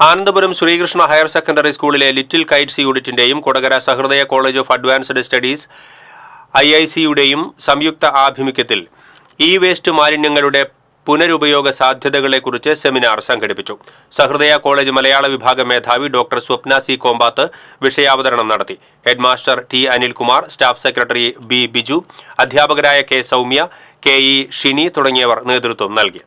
Anandapuram Sreekrishna higher secondary സ്കൂളിലെ little Kites യൂണിറ്റിന്റെയും Kodakara Sahrudaya college of advanced studies I I സിയുടെയും സംയുക്ത ആഭിമുഖ്യത്തിൽ E waste മാലിന്യങ്ങളുടെ പുനരുപയോഗ സാധ്യതകളെക്കുറിച്ച് seminar സംഘടിപ്പിച്ചു. സഹൃദയ കോളേജ് മലയാള വിഭാഗം മേധാവി ഡോക്ടർ സ്വപ്ന സി. കോമ്പാത്ത് വിഷയാവതരണം നടത്തി. Headmaster T. Anilkumar staff secretary B. Biju അധ്യാപകരായ K. Soumya K. E. Shini തുടങ്ങിയവർ നേതൃത്വം നൽകി.